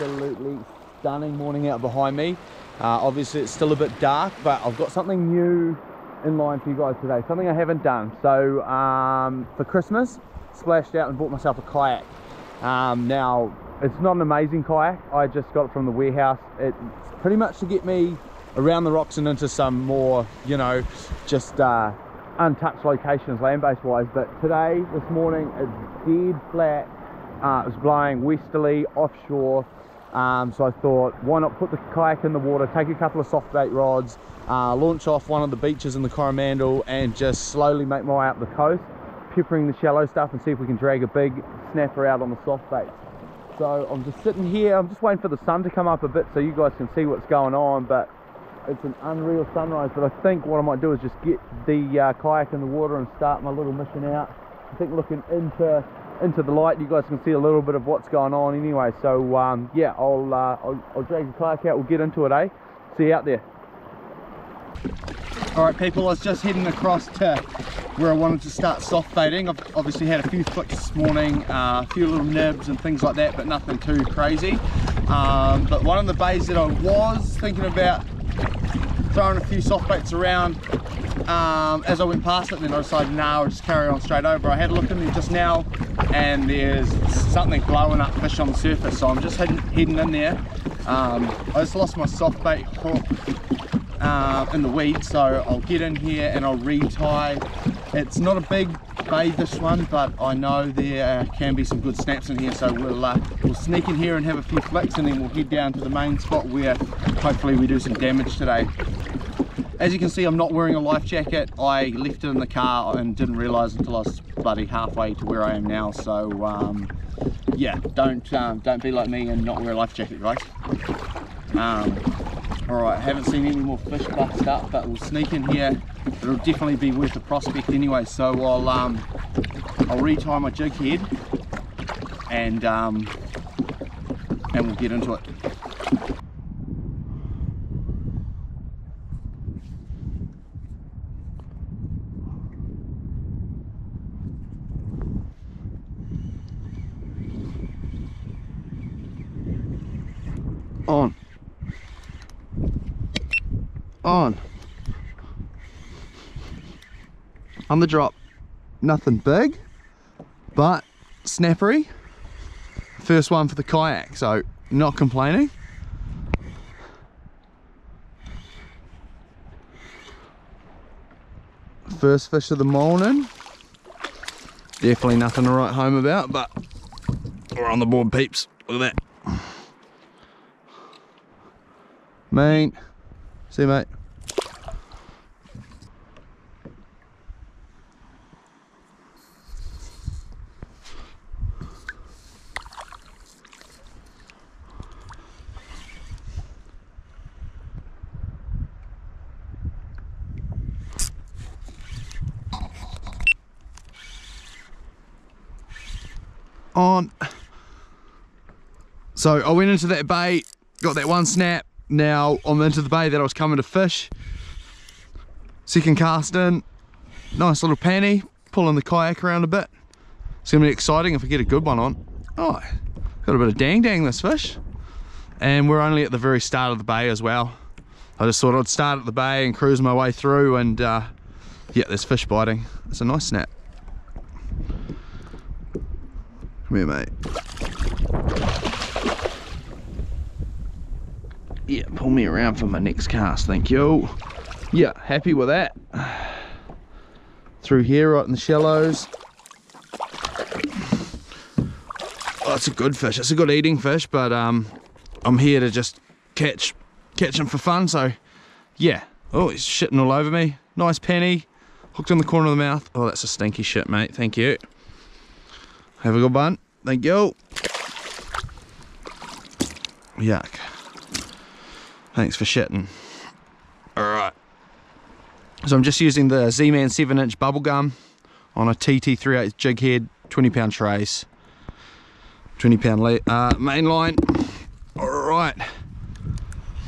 absolutely stunning morning out behind me. Uh, obviously it's still a bit dark, but I've got something new in line for you guys today. Something I haven't done. So um, for Christmas, splashed out and bought myself a kayak. Um, now, it's not an amazing kayak. I just got it from the warehouse. It's pretty much to get me around the rocks and into some more, you know, just uh, untouched locations land-based wise. But today, this morning, it's dead flat. Uh, it was blowing westerly offshore. Um, so I thought, why not put the kayak in the water, take a couple of soft bait rods, uh, launch off one of the beaches in the Coromandel and just slowly make my way up the coast, peppering the shallow stuff and see if we can drag a big snapper out on the soft bait. So I'm just sitting here, I'm just waiting for the sun to come up a bit so you guys can see what's going on, but it's an unreal sunrise. But I think what I might do is just get the uh, kayak in the water and start my little mission out. I think looking into into the light. You guys can see a little bit of what's going on anyway. So um, yeah I'll, uh, I'll, I'll drag the kayak out. We'll get into it eh? See you out there. All right people I was just heading across to where I wanted to start soft baiting I've obviously had a few flicks this morning uh, a few little nibs and things like that but nothing too crazy. Um, but one of the bays that I was thinking about throwing a few soft baits around um, as I went past it then I decided now nah, I'll just carry on straight over. I had a look in there just now and there's something blowing up fish on the surface so I'm just heading, heading in there. Um, I just lost my soft bait hook uh, in the weed so I'll get in here and I'll retie. It's not a big bay this one but I know there can be some good snaps in here so we'll uh, we'll sneak in here and have a few flicks and then we'll head down to the main spot where hopefully we do some damage today as you can see I'm not wearing a life jacket I left it in the car and didn't realize until I was bloody halfway to where I am now so um, yeah don't um, don't be like me and not wear a life jacket guys um, Alright, haven't seen any more fish bust up, but we'll sneak in here. It'll definitely be worth a prospect anyway, so I'll um, I'll retie my jig head and um, and we'll get into it. On on. On the drop. Nothing big, but snappery. First one for the kayak, so not complaining. First fish of the morning. Definitely nothing to write home about, but we're on the board peeps. Look at that. Main. See you, mate. on so I went into that bay got that one snap. Now I'm into the bay that I was coming to fish. Second cast in nice little panny pulling the kayak around a bit. It's gonna be exciting if I get a good one on. Oh got a bit of dang dang this fish. And we're only at the very start of the bay as well. I just thought I'd start at the bay and cruise my way through and uh, yeah there's fish biting. It's a nice snap. Come here mate yeah pull me around for my next cast thank you. Yeah happy with that. Through here right in the shallows. Oh it's a good fish. It's a good eating fish but um i'm here to just catch catch him for fun so yeah. Oh he's shitting all over me. Nice penny. Hooked in the corner of the mouth. Oh that's a stinky shit mate. Thank you. Have a good one. Thank you. Yuck Thanks for shitting. Alright. So I'm just using the Z-Man 7 inch bubble gum on a TT38 jig head, 20 pound trace, 20 pound uh, main line. Alright.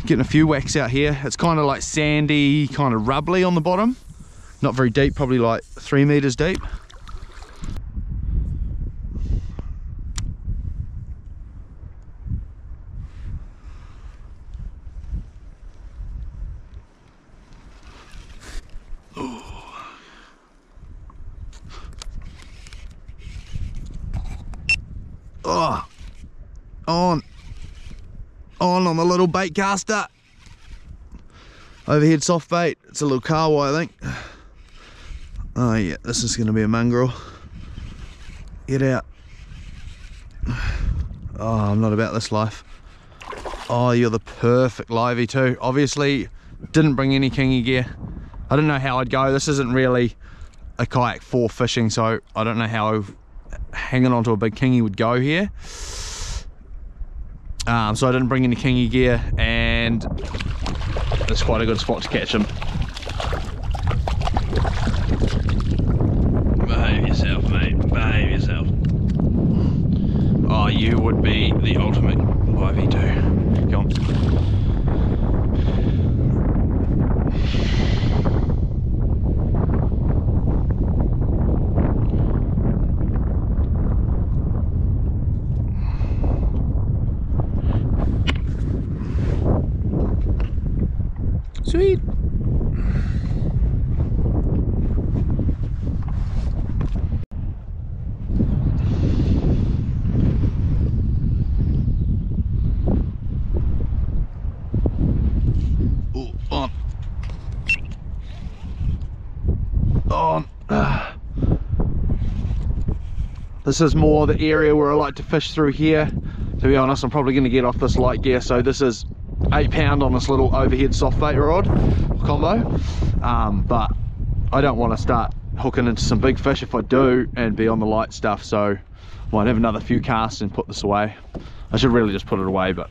Getting a few whacks out here. It's kind of like sandy, kind of rubbly on the bottom. Not very deep, probably like three meters deep. Oh, on, on on the little bait caster. Overhead soft bait. It's a little kahawai, I think. Oh yeah, this is going to be a mongrel. Get out. Oh, I'm not about this life. Oh, you're the perfect livey too. Obviously, didn't bring any kingy gear. I don't know how I'd go. This isn't really a kayak for fishing, so I don't know how hanging onto a big kingy would go here. Um, so I didn't bring any kingy gear, and it's quite a good spot to catch them. Behave yourself, mate. Behave yourself. Oh, you would be the ultimate YV2. Go on. Sweet. Ooh, on. On. Ah. This is more the area where I like to fish through here. To be honest, I'm probably going to get off this light gear. So this is eight pound on this little overhead soft bait rod combo. Um, but I don't want to start hooking into some big fish if I do and be on the light stuff. So I might have another few casts and put this away. I should really just put it away, but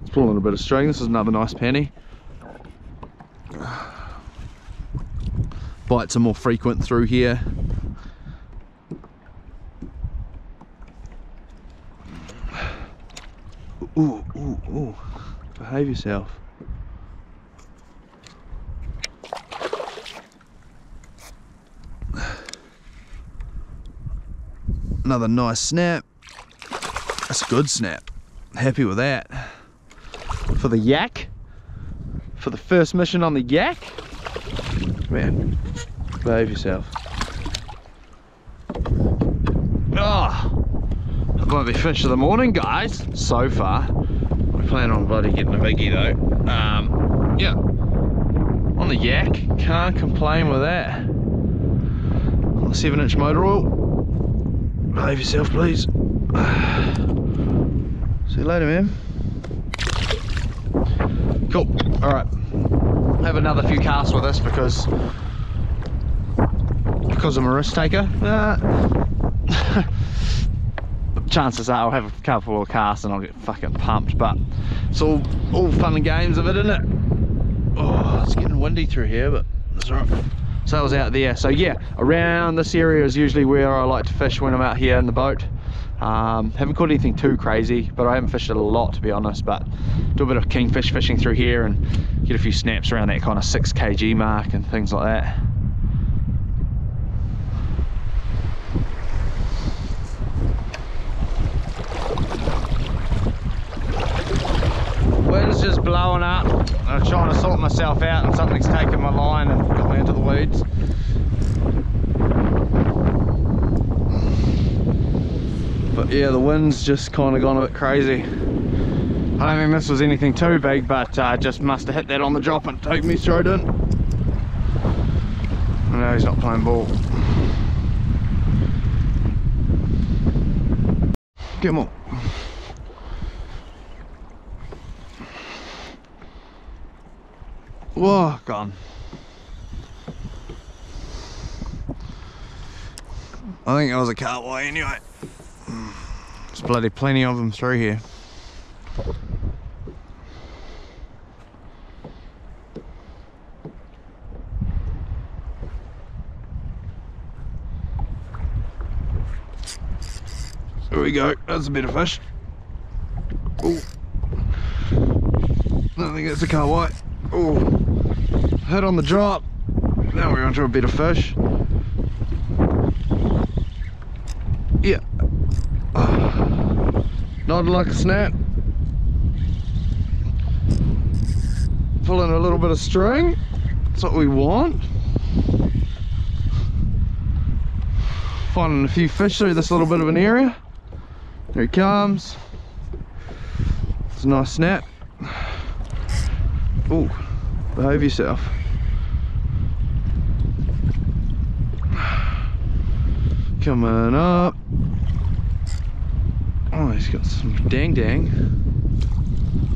it's pulling a bit of string. This is another nice penny. Bites are more frequent through here. Ooh. Behave yourself. Another nice snap. That's a good snap. Happy with that. For the yak. For the first mission on the yak. Man, behave yourself. Ah, oh, that might be fish of the morning, guys. So far, plan on bloody getting a biggie though. Um, yeah, on the yak, can't complain with that. On the seven-inch motor oil. Behave yourself, please. See you later, man. Cool. All right. Have another few casts with this because because I'm a risk taker. Uh, chances are I'll have a couple of casts and I'll get fucking pumped, but it's all all fun and games of it, isn't it? Oh, it's getting windy through here, but that's all right. Sails out there. So yeah, around this area is usually where I like to fish when I'm out here in the boat. Um, haven't caught anything too crazy, but I haven't fished it a lot to be honest. But do a bit of kingfish fishing through here and get a few snaps around that kind of 6 kg mark and things like that. Wind's just blowing up. I'm trying to sort myself out and something's taken my line and got me into the weeds. But yeah, the wind's just kind of gone a bit crazy. I don't think this was anything too big, but uh, just must have hit that on the drop and took me straight in. No, he's not playing ball. Come on. Whoa, gone. I think it was a kahawai anyway. There's bloody plenty of them through here. There we go, that's a bit of fish. Oh, I think it's a kahawai. Oh, head on the drop. Now we're onto a bit of fish. Yeah. Ah. Not like a snap. Pulling a little bit of string. That's what we want. Finding a few fish through this little bit of an area. There he comes. It's a nice snap. Oh, behave yourself. Coming up. Oh, he's got some dang dang.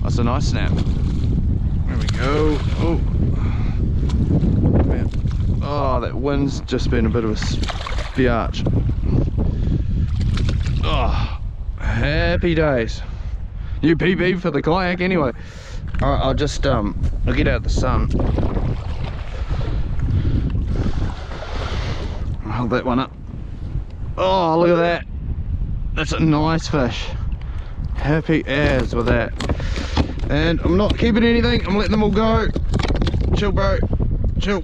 That's a nice snap. There we go. Oh. Man. Oh, that wind's just been a bit of a spiatch. Oh, happy days. New PB for the kayak anyway. Alright, I'll just um I'll get out of the sun. Hold that one up. Oh look at that. That's a nice fish. Happy as with that. And I'm not keeping anything, I'm letting them all go. Chill bro. Chill.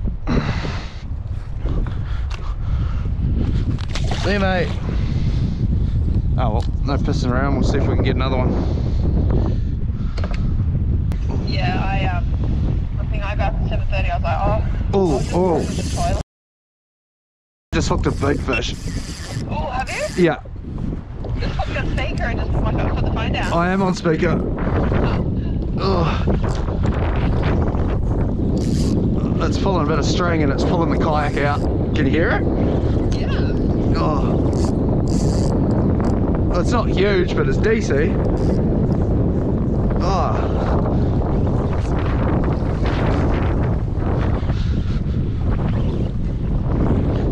See you mate. Oh well, no pissing around, we'll see if we can get another one. Yeah, I um, I think I got to 7:30. I was like, oh. Oh, oh. Just hooked a big fish. Oh, have you? Yeah, Just me on speaker and just put my put the phone down. I am on speaker. Oh. Ugh. It's pulling a bit of string and it's pulling the kayak out. Can you hear it? Yeah. Oh. It's not huge, but it's DC. Oh.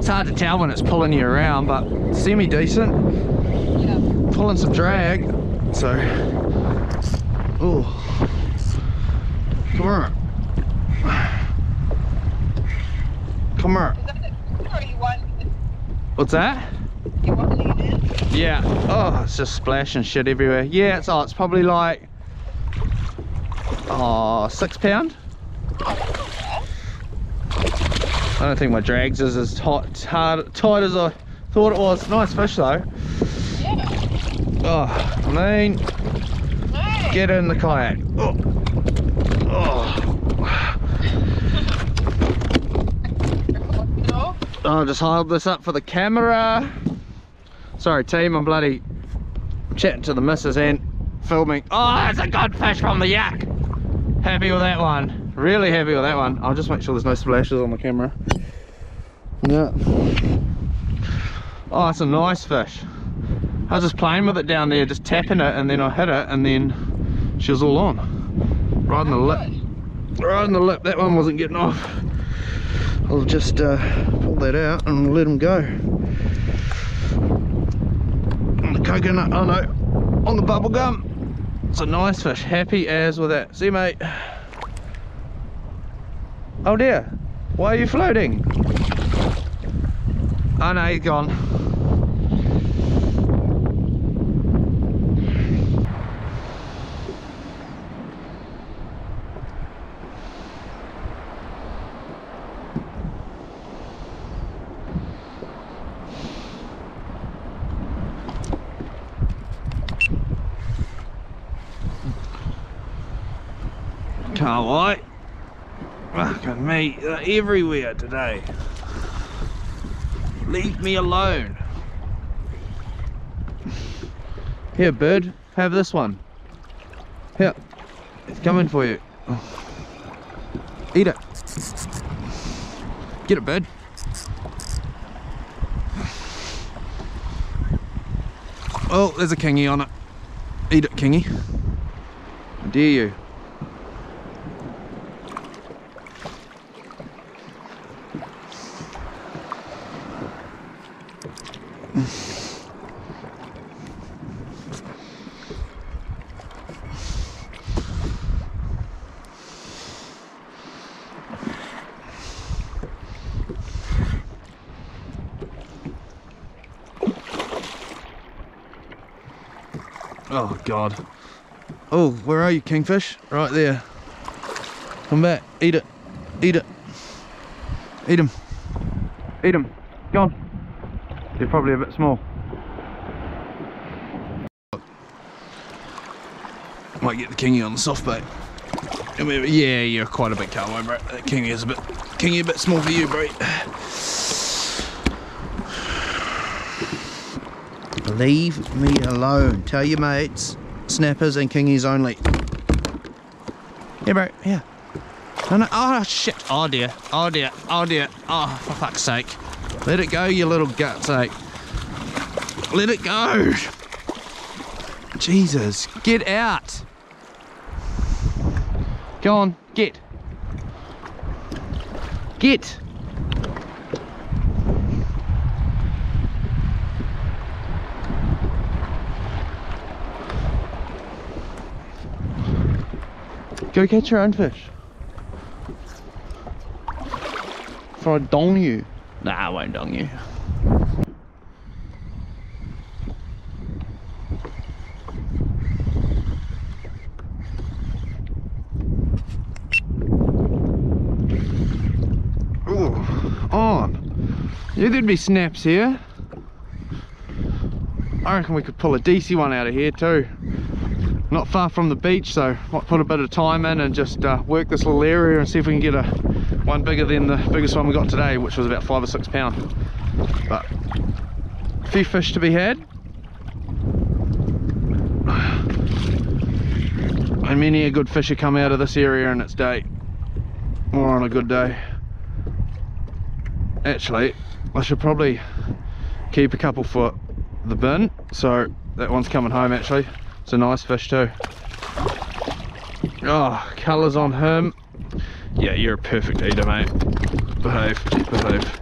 It's hard to tell when it's pulling you around, but semi-decent. Yeah. Pulling some drag, so. Oh. Come on. Come here. Is that it? Or you want What's that? you want it in? Yeah. Oh, it's just splashing shit everywhere. Yeah, it's oh, it's probably like oh six pound. I don't think my drags is as tight, tight as I thought it was. Nice fish though. Yeah. Oh, Hey. get in the kayak. Oh. Oh. I'll just hold this up for the camera. Sorry team, I'm bloody chatting to the missus and filming. Oh, it's a good fish from the yak. Happy with that one. Really happy with that one. I'll just make sure there's no splashes on the camera. Yeah. Oh, it's a nice fish. I was just playing with it down there, just tapping it, and then I hit it, and then she was all on. Right in the lip. Right in the lip. That one wasn't getting off. I'll just uh, pull that out and let him go. On the coconut, oh no, on the bubble gum. It's a nice fish, happy as with that. See you, mate. Oh dear, why are you floating? Oh no, he's gone. Can't wait. Fucking me, they're everywhere today. Leave me alone. Here, bird, have this one. Here, it's coming for you. Eat it. Get it, bird. Oh, there's a kingy on it. Eat it, kingy. How dare you? Oh god. Oh, where are you, kingfish? Right there. Come back. Eat it. Eat it. Eat him. Eat him. Go on. You're probably a bit small. Might get the kingy on the soft bait. Yeah, you're quite a bit cowboy, bro. That kingy is a bit, kingy a bit small for you, bro. Leave me alone. Tell your mates. Snappers and kingies only. Yeah, bro. Yeah. No, no. Oh, shit. Oh, dear. Oh, dear. Oh, dear. Oh, for fuck's sake. Let it go, you little gut sake. Let it go. Jesus. Get out. Go on. Get. Get. Go catch your own fish. For I dong you. Nah, I won't dong you. Ooh, on. Yeah, there'd be snaps here. I reckon we could pull a DC one out of here too not far from the beach so might put a bit of time in and just uh, work this little area and see if we can get a one bigger than the biggest one we got today which was about five or six pound. But a few fish to be had. And many a good fisher come out of this area in its day. Or on a good day. Actually I should probably keep a couple for the bin so that one's coming home actually it's a nice fish too. Oh, colours on him. Yeah, you're a perfect eater, mate. Behave, behave.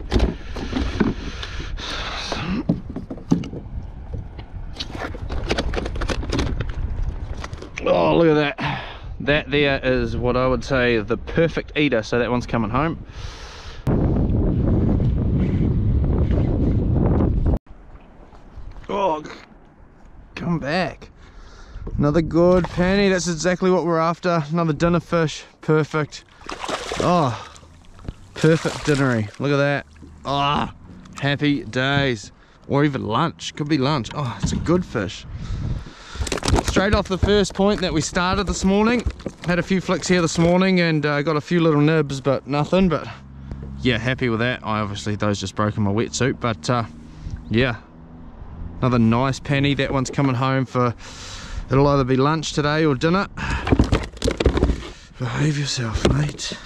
Oh, look at that. That there is what I would say the perfect eater. So that one's coming home. Oh, come back. Another good penny. That's exactly what we're after. Another dinner fish. Perfect. Oh, perfect dinnery. Look at that. Ah, oh, happy days. Or even lunch. Could be lunch. Oh, it's a good fish. Straight off the first point that we started this morning. Had a few flicks here this morning and uh, got a few little nibs, but nothing. But yeah, happy with that. I obviously those just broke in my wetsuit, but uh, yeah, another nice penny. That one's coming home for It'll either be lunch today or dinner. Behave yourself, mate.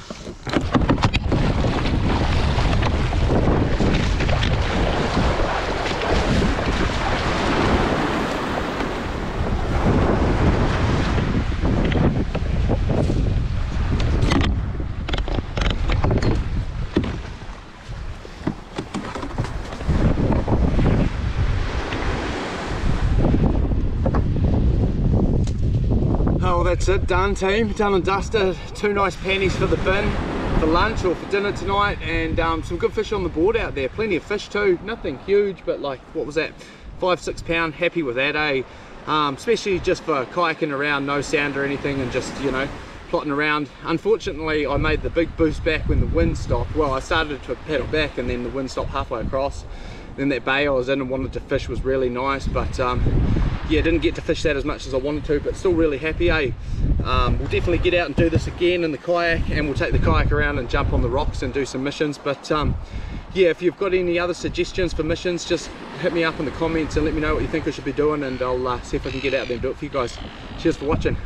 That's it, done team, done and dusted. Two nice pennies for the bin for lunch or for dinner tonight and um, some good fish on the board out there, plenty of fish too, nothing huge but like, what was that, five, six pound, happy with that eh? Um, especially just for kayaking around, no sound or anything and just, you know, plotting around. Unfortunately, I made the big boost back when the wind stopped. Well, I started to paddle back and then the wind stopped halfway across. Then that bay I was in and wanted to fish was really nice, but um, yeah, didn't get to fish that as much as I wanted to, but still really happy, eh? Um, we'll definitely get out and do this again in the kayak, and we'll take the kayak around and jump on the rocks and do some missions, but um, yeah, if you've got any other suggestions for missions, just hit me up in the comments and let me know what you think I should be doing, and I'll uh, see if I can get out there and do it for you guys. Cheers for watching.